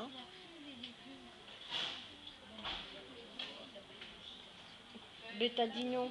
Hein Bétadignon.